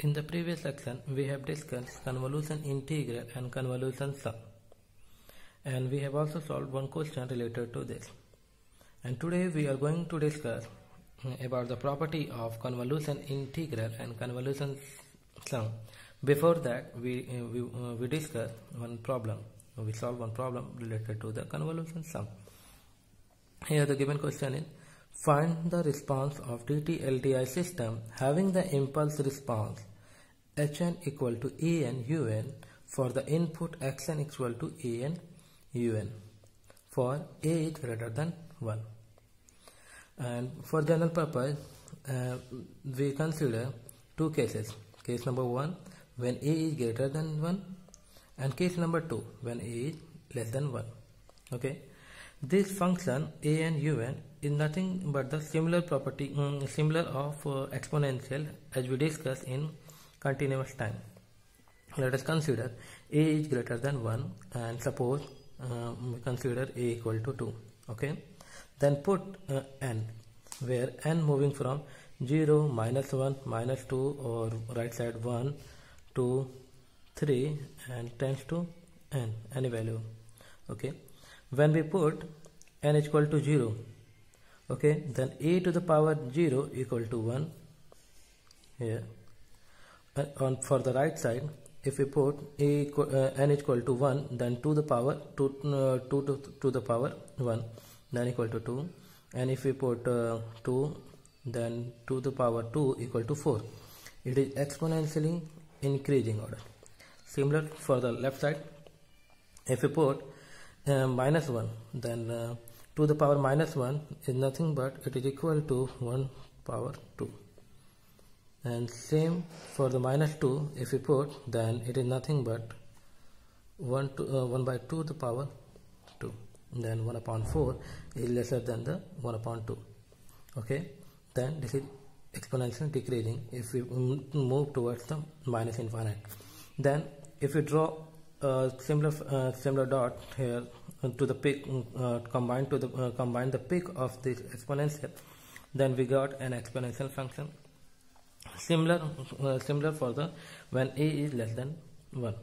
In the previous section, we have discussed convolution integral and convolution sum. And we have also solved one question related to this. And today we are going to discuss uh, about the property of convolution integral and convolution sum. Before that, we, uh, we, uh, we discussed one problem. We solved one problem related to the convolution sum. Here the given question is Find the response of DT-LTI system having the impulse response Hn equal to En Un for the input Xn equal to En Un for A is greater than 1. And for general purpose, uh, we consider two cases. Case number 1 when A is greater than 1 and case number 2 when A is less than 1. Okay. This function a n u n is nothing but the similar property, um, similar of uh, exponential as we discussed in continuous time. Let us consider a is greater than 1 and suppose uh, we consider a equal to 2. Okay. Then put uh, n where n moving from 0, minus 1, minus 2 or right side 1, 2, 3 and tends to n, any value. Okay when we put n equal to 0 okay then a to the power 0 equal to 1 here. Uh, on for the right side if we put a equal, uh, n equal to 1 then to the power 2, uh, 2 to, to the power 1 then equal to 2 and if we put uh, 2 then to the power 2 equal to 4 it is exponentially increasing order. Similar for the left side. If we put uh, minus 1 then uh, to the power minus 1 is nothing but it is equal to 1 power 2 and same for the minus 2 if we put then it is nothing but 1 to uh, 1 by 2 the power 2 then 1 upon 4 is lesser than the 1 upon 2 okay? Then this is exponential decreasing if we move towards the minus infinite. Then if we draw a similar uh, similar dot here to the peak uh, combined to the uh, combine the peak of this exponential. Then we got an exponential function. Similar uh, similar for the when a is less than 1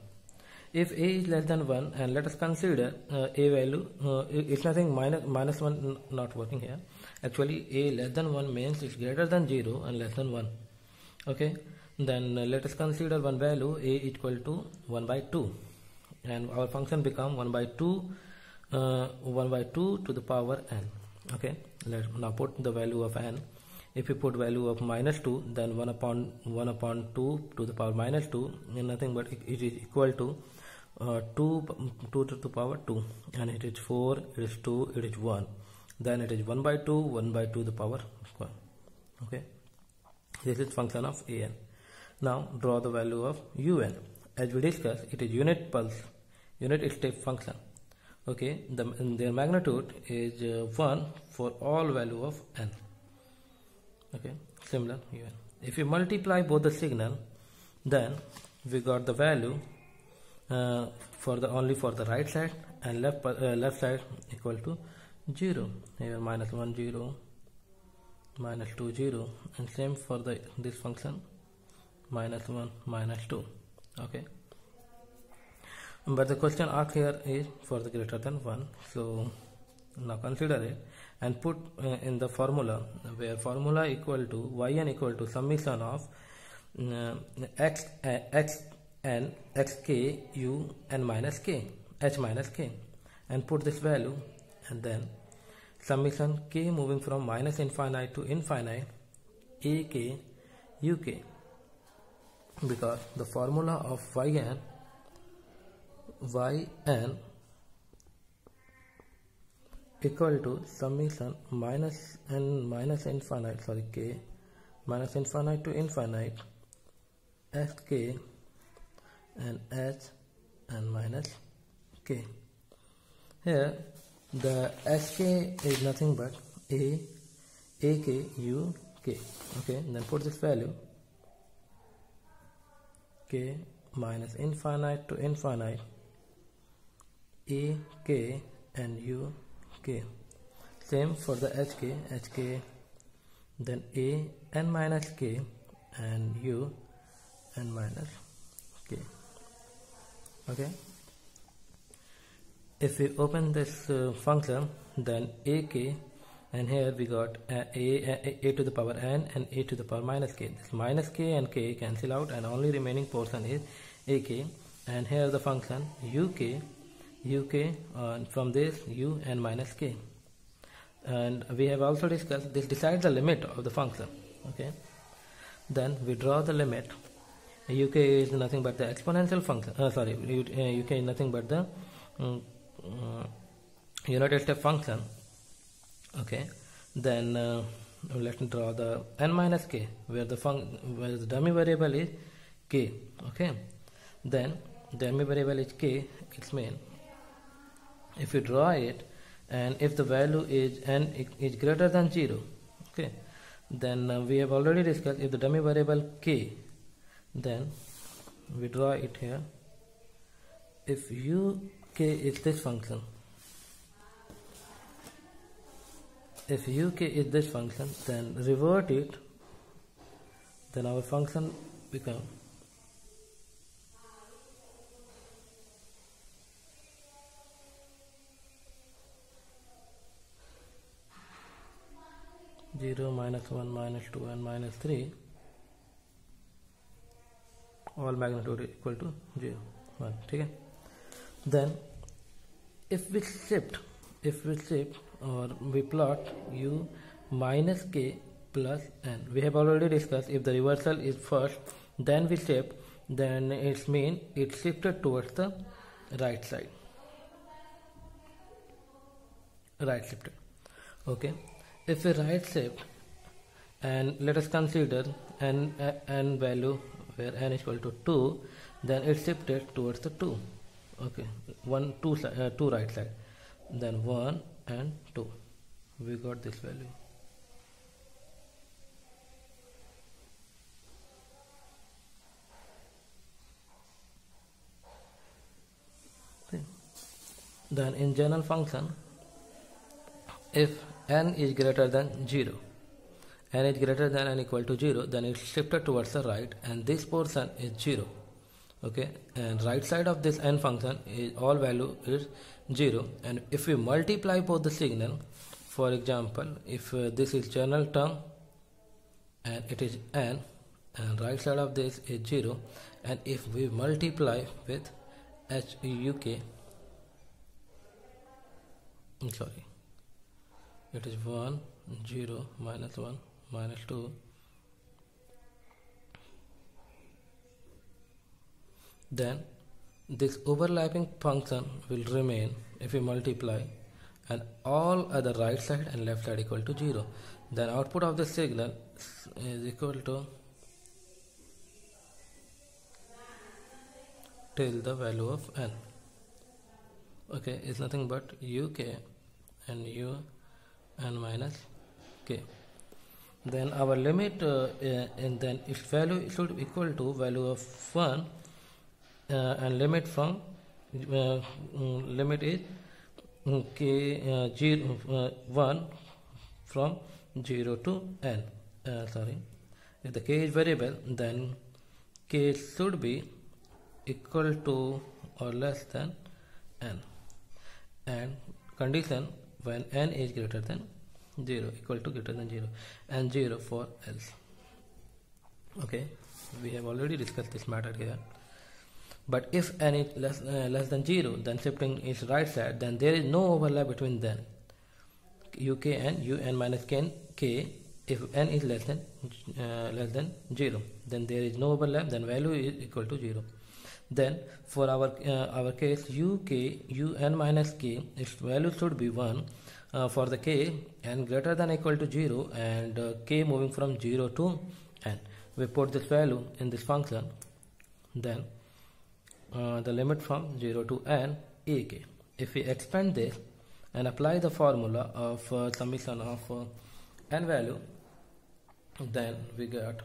if a is less than 1 and let us consider uh, a value uh, it's nothing minus minus 1 not working here. Actually a less than 1 means it's greater than 0 and less than 1 okay? Then uh, let us consider one value a equal to 1 by 2 and our function become 1 by 2 uh, 1 by 2 to the power n. Okay? Let's now put the value of n. If you put value of minus 2 then 1 upon 1 upon 2 to the power minus 2 is nothing but it is equal to uh, 2 2 to the power 2 and it is 4 it is 2 it is 1 then it is 1 by 2 1 by 2 the power 1 okay? This is function of an now draw the value of un as we discussed it is unit pulse unit step function. Okay the their magnitude is uh, 1 for all value of n. Okay similar if you multiply both the signal then we got the value uh, for the only for the right side and left uh, left side equal to 0 here minus 1 0 minus 2 0 and same for the this function minus 1 minus 2 okay but the question asked here is for the greater than 1 so now consider it and put uh, in the formula where formula equal to yn equal to summation of uh, x uh, x n x k u n minus k h minus k. And put this value and then summation k moving from minus infinite to infinite a k u k. Because the formula of yn yn equal to summation minus n minus infinite sorry k minus infinite to infinite sk and h and minus k. Here the sk is nothing but a a k u k. Okay then put this value k minus infinite to infinite a k and u k. Same for the hk hk then a n minus k and u n minus k. Okay? If we open this uh, function then ak and here we got a, a, a, to the power n and a to the power minus k. This minus k and k cancel out and only remaining portion is ak and here the function uk uk uh, from this u and minus k. And we have also discussed this decides the limit of the function okay? Then we draw the limit. Uk is nothing but the exponential function uh, sorry uk is nothing but the um, uh, unit step function okay? Then uh, let me draw the n minus k where the function where the dummy variable is k okay? Then dummy variable is k its mean if you draw it and if the value is n is greater than 0 okay then uh, we have already discussed if the dummy variable k then we draw it here. If u k is this function if u k is this function then revert it then our function becomes 0, minus 1, minus 2 and minus 3 all magnitude equal to 0, 1, okay? Then if we shift, if we shift or we plot u minus k plus n, we have already discussed if the reversal is first, then we shift, then it's mean it shifted towards the right side, right shifted, okay? If we right shift and let us consider n, n value where n is equal to 2 then it shifted towards the 2 okay one two uh, two right side then 1 and 2 we got this value. Then in general function if n is greater than 0 n is greater than and equal to 0 then it's shifted towards the right and this portion is 0 okay? And right side of this n function is all value is 0 and if we multiply both the signal for example if uh, this is general term and it is n and right side of this is 0 and if we multiply with h u k I'm sorry it is 1 0 minus 1 minus 2 then this overlapping function will remain if we multiply and all other right side and left side equal to 0 then output of the signal is equal to till the value of n. Okay it's nothing but uk and u n minus k then our limit uh, uh, and then its value should be equal to value of 1 uh, and limit from uh, mm, limit is mm, k uh, 0 1 from 0 to n sorry. If the k is variable then k should be equal to or less than n. And condition when n is greater than 0 equal to greater than 0 and 0 for else. Okay? We have already discussed this matter here. But if n is less, uh, less than 0 then shifting is right side then there is no overlap between them uk and un minus k, k if n is less than uh, less than 0 then there is no overlap then value is equal to 0 then for our uh, our case uk un minus k its value should be 1 uh, for the k and greater than equal to 0 and uh, k moving from 0 to n we put this value in this function then uh, the limit from 0 to n ak. If we expand this and apply the formula of uh, summation of uh, n value, then we get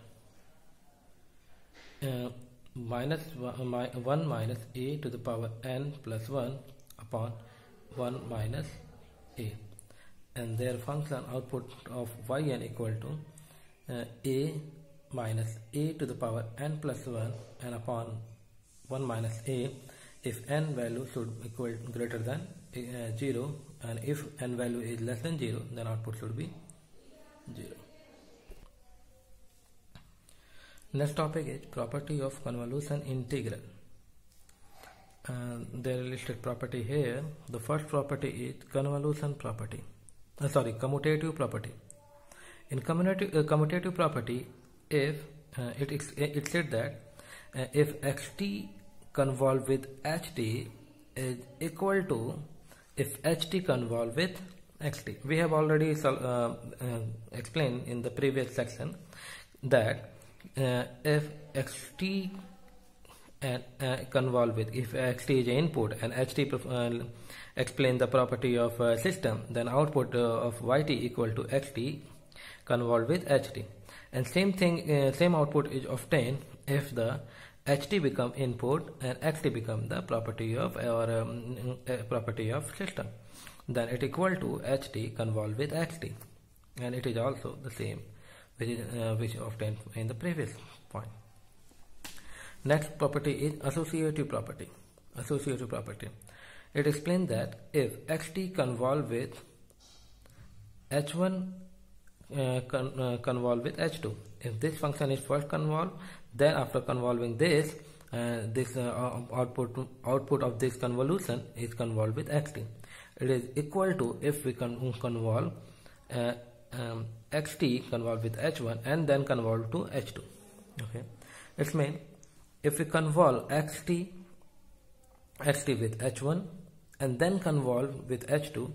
uh, minus one, 1 minus a to the power n plus 1 upon 1 minus a and their function output of yn equal to uh, a minus a to the power n plus 1 and upon 1 minus a if n value should equal greater than uh, 0 and if n value is less than 0 then output should be 0 next topic is property of convolution integral. Uh, are listed property here. The first property is convolution property uh, sorry commutative property. In commutative, uh, commutative property if uh, it, it said that uh, if xt convolve with ht is equal to if ht convolve with xt. We have already uh, uh, explained in the previous section that uh, if xt and uh, convolve with. If xt is input and ht uh, explain the property of system then output of yt equal to xt convolve with ht and same thing same output is obtained if the ht become input and xt become the property of or um, property of system. Then it equal to ht convolve with xt and it is also the same which is uh, which obtained in the previous point next property is associative property associative property. It explains that if xt convolve with h1 uh, con, uh, convolve with h2 if this function is first convolved, then after convolving this uh, this uh, output output of this convolution is convolved with xt it is equal to if we con convolve uh, um, xt convolve with h1 and then convolve to h2 okay? It means if we convolve xt xt with h1 and then convolve with h2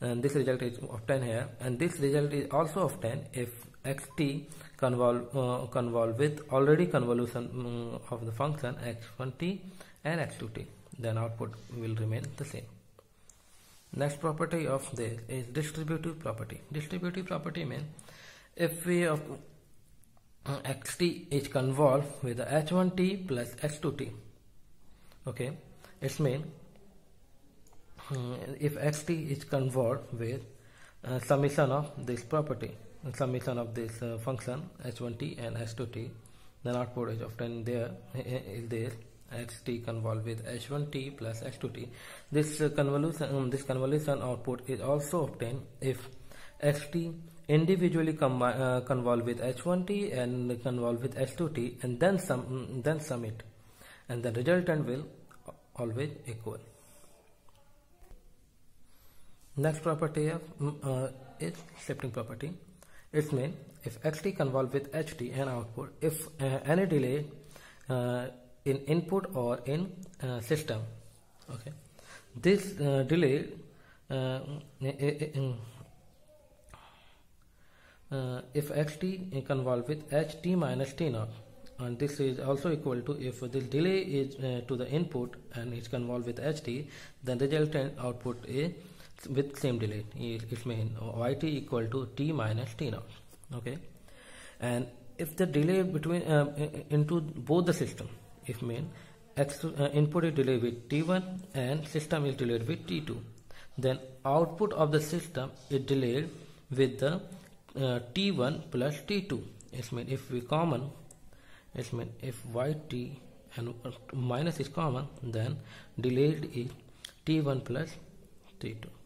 and this result is obtained here and this result is also obtained if xt convolve, uh, convolve with already convolution um, of the function x1t and x2t then output will remain the same. Next property of this is distributive property. Distributive property means if we xt is convolve with the h1t plus x2t okay? It means uh, if xt is convolved with uh, summation of this property summation of this uh, function h1t and h2t then output is often there is there xt convolve with h1t plus h2t this uh, convolution um, this convolution output is also obtained if xt individually uh, convolve with h1t and convolve with h2t and then sum um, then sum it. And the resultant will always equal. Next property of um, uh, is shifting property. It means if xt convolve with ht and output if uh, any delay uh, in input or in uh, system okay this uh, delay uh, uh, if xt convolve with ht minus t naught and this is also equal to if the delay is uh, to the input and it's convolved with ht then the resultant output is with same delay. It means yt equal to t minus t naught. Okay? And if the delay between uh, into both the system if mean uh, input is delayed with T1 and system is delayed with T2 then output of the system is delayed with the uh, T1 plus T2 it means if we common it means if yt and minus is common then delayed is T1 plus T2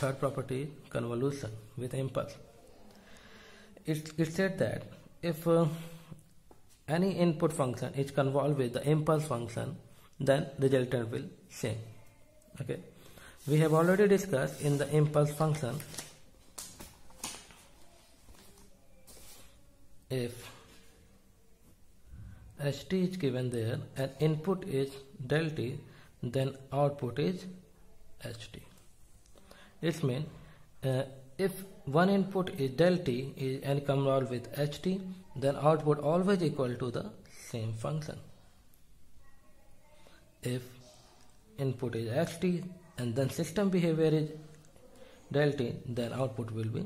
third property convolution with impulse. It, it said that if uh, any input function is convolved with the impulse function then the resultant will same. Okay? We have already discussed in the impulse function if ht is given there and input is del t then output is ht it means uh, if one input is del t is and convolved with ht then output always equal to the same function. If input is xt and then system behavior is del t then output will be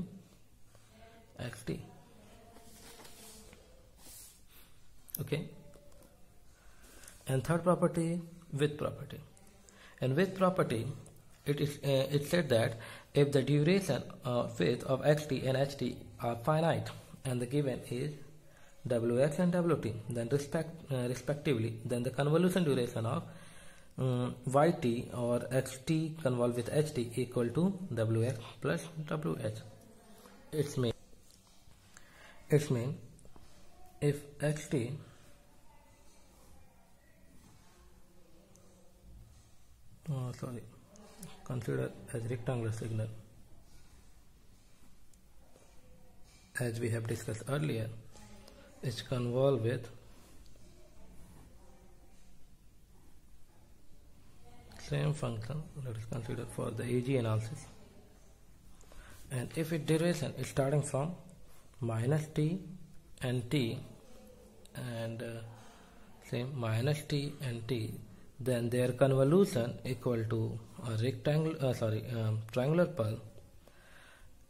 xt okay? And third property width property. And width property it is uh, it said that if the duration uh, width of xt and ht are finite and the given is wx and wt then respect uh, respectively then the convolution duration of um, yt or xt convolved with ht equal to wx plus wh its mean its mean if xt oh, sorry. Consider as rectangular signal. As we have discussed earlier is convolved with same function let us consider for the AG analysis. And if its duration is starting from minus t and t and uh, same minus t and t then their convolution equal to a rectangle uh, sorry um, triangular pulse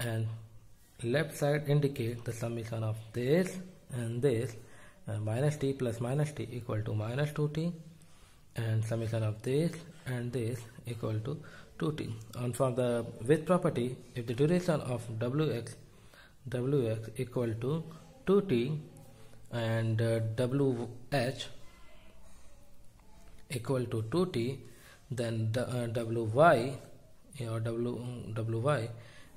and left side indicate the summation of this and this uh, minus t plus minus t equal to minus 2t and summation of this and this equal to 2t and from the width property if the duration of wx wx equal to 2t and uh, wh equal to 2t then the, uh, wy or w, wy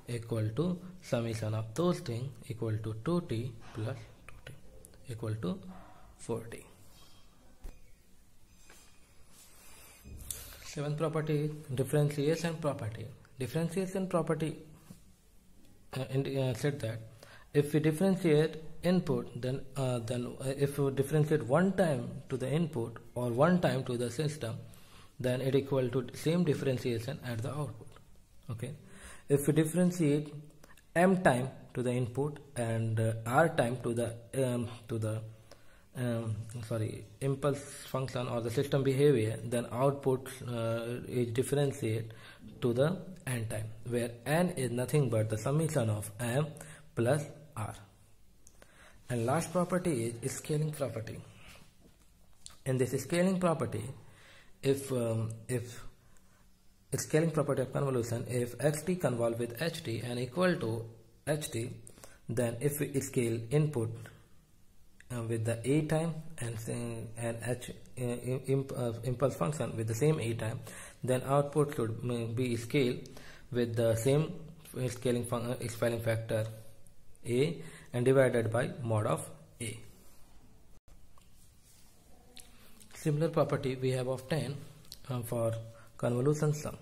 equal to summation of those things equal to 2t plus 2t equal to 4t. Seventh property differentiation property. Differentiation property uh, uh, said that if we differentiate input then uh, then uh, if we differentiate one time to the input or one time to the system then it equal to same differentiation at the output okay? If we differentiate m time to the input and uh, r time to the um, to the um, sorry impulse function or the system behavior then output uh, is differentiate to the n time where n is nothing but the summation of m plus r. And last property is scaling property. In this scaling property if um, if scaling property of convolution if xt convolve with ht and equal to ht then if we scale input uh, with the a time and and h uh, imp, uh, impulse function with the same a time then output should be scaled with the same scaling uh, scaling factor a and divided by mod of a similar property we have obtained uh, for convolution sum.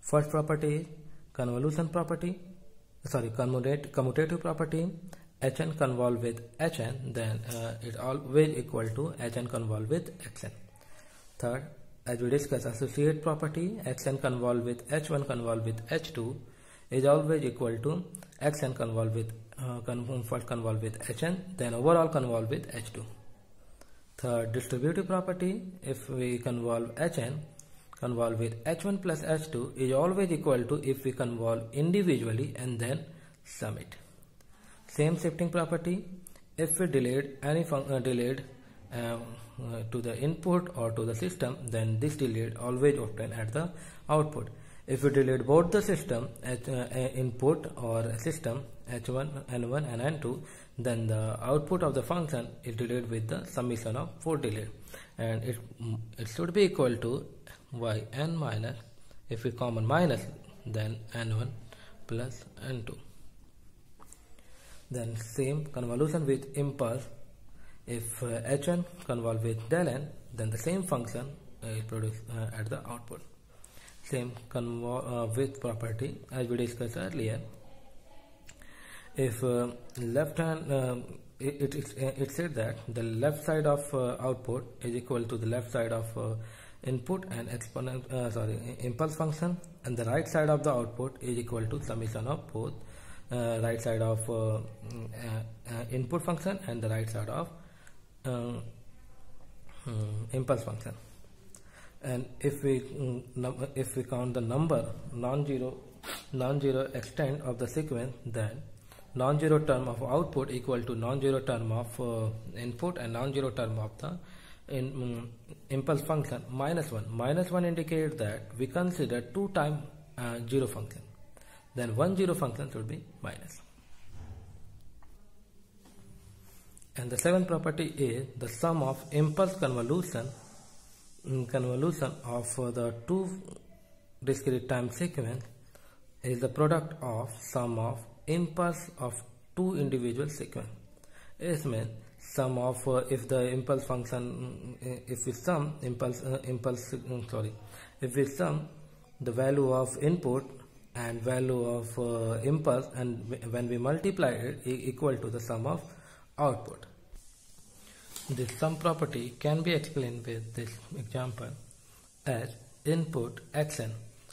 First property is convolution property, sorry, commutative property. Hn convolve with Hn, then uh, it always equal to Hn convolve with Xn. Third, as we discuss associate property, Xn convolve with H1 convolve with H2 is always equal to Xn convolve with uh, first convolve with Hn, then overall convolve with H2. Third, distributive property, if we convolve Hn, convolve with h1 plus h2 is always equal to if we convolve individually and then sum it. Same shifting property if we delayed any uh, delayed uh, uh, to the input or to the system then this delayed always obtain at the output. If we delayed both the system at uh, input or system h1 n1 and n2 then the output of the function is delayed with the summation of 4 delay and it, it should be equal to y n minus if we common minus then n1 plus n2 then same convolution with impulse. If uh, h1 convolve with del n then the same function uh, is produced uh, at the output same uh, width property as we discussed earlier. If uh, left hand um, it, it, it, said that the left side of uh, output is equal to the left side of input and exponent uh, sorry impulse function and the right side of the output is equal to summation of both uh, right side of uh, uh, uh input function and the right side of um, um, impulse function and if we um, if we count the number non-zero non-zero extent of the sequence then non-zero term of output equal to non-zero term of uh, input and non-zero term of the in um, impulse function minus 1 minus 1 indicates that we consider 2 time uh, 0 function. Then one zero function should be minus and the seventh property is the sum of impulse convolution mm, convolution of uh, the two discrete time sequence is the product of sum of impulse of two individual sequence. This means sum of uh, if the impulse function mm, if we sum impulse uh, impulse mm, sorry if we sum the value of input and value of uh, impulse and when we multiply it equal to the sum of output. This sum property can be explained with this example as input xn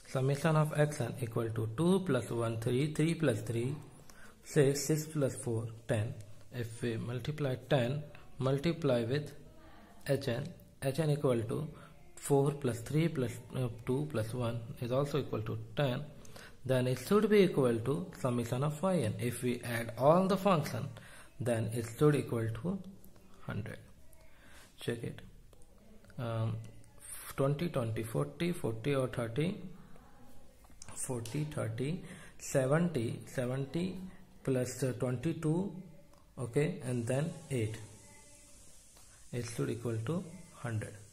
summation of xn equal to 2 plus 1 3 3 plus 3 6 6 plus 4 10 if we multiply 10 multiply with hn hn equal to 4 plus 3 plus, uh, 2 plus 1 is also equal to 10 then it should be equal to summation of yn. If we add all the function then it should equal to 100 check it. Um, 20 20 40 40 or 30 40 30 70 70 plus 22 okay and then 8 it should equal to 100